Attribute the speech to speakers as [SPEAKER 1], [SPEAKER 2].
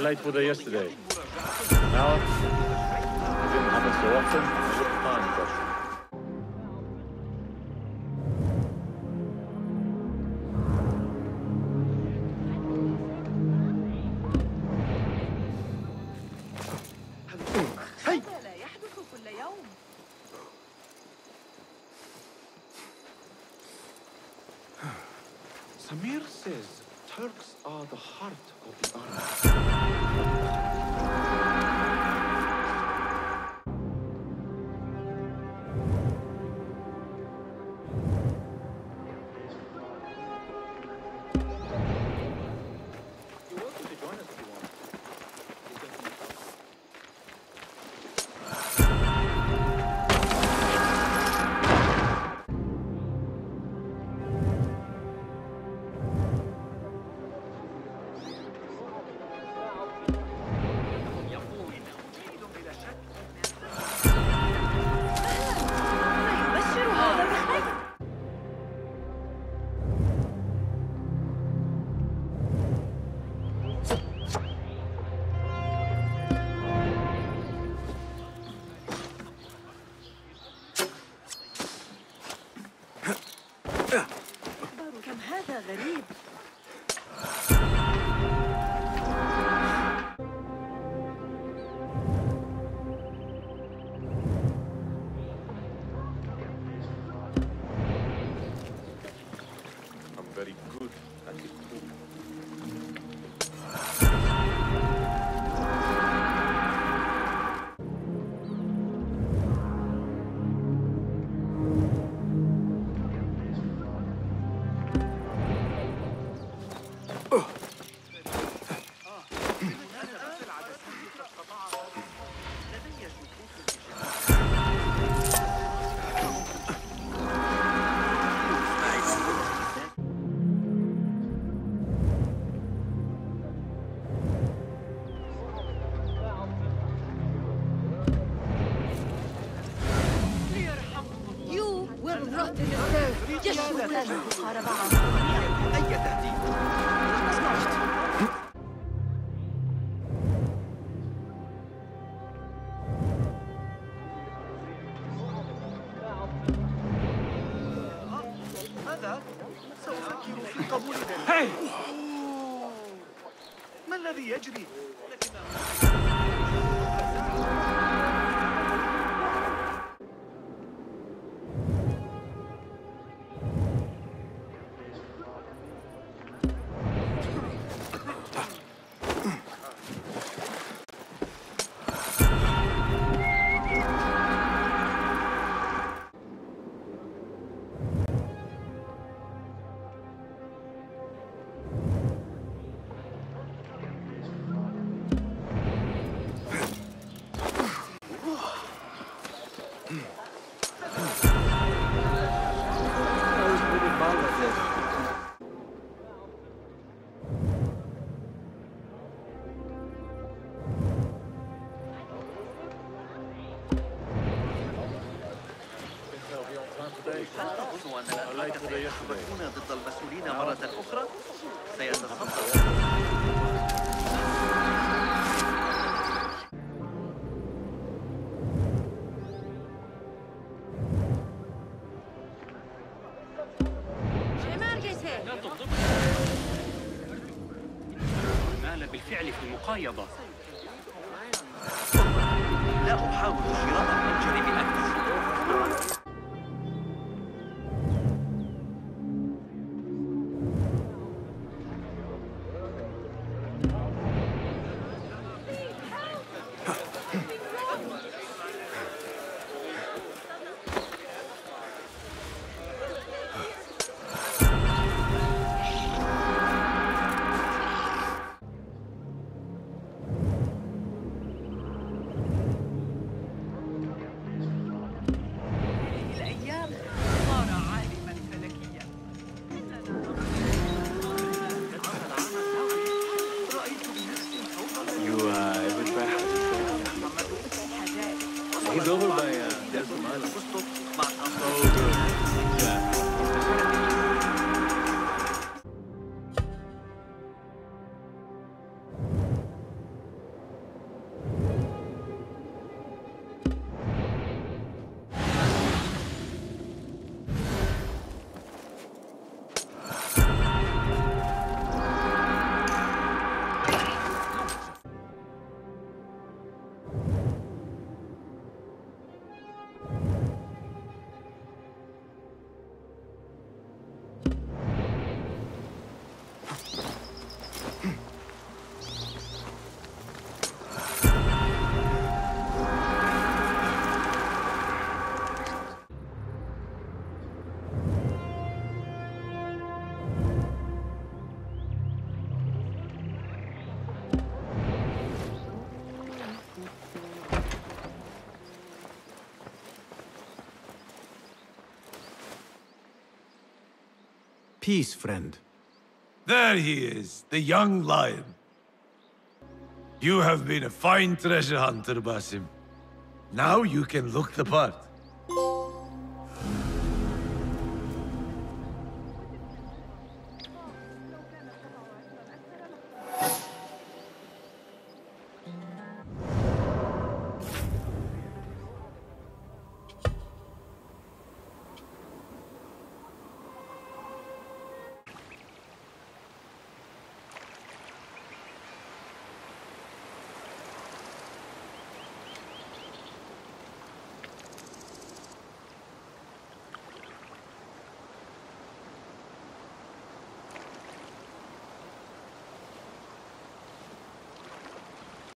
[SPEAKER 1] late for the yesterday. Now, it didn't happen so often. A time question.
[SPEAKER 2] Samir says Turks are the heart of the army.
[SPEAKER 3] Dirt يشوي المحاربة عن
[SPEAKER 4] أي تهديد؟ هذا سأفكر في قبول ذلك ما الذي يجري؟ هل تظن أن الأتراك سيتحركون ضد المسؤولين مرة أخرى؟ سيتصدر
[SPEAKER 5] المال بالفعل في المقايضة
[SPEAKER 6] peace, friend.
[SPEAKER 7] There he is, the young lion. You have been a fine treasure hunter, Basim. Now you can look the part.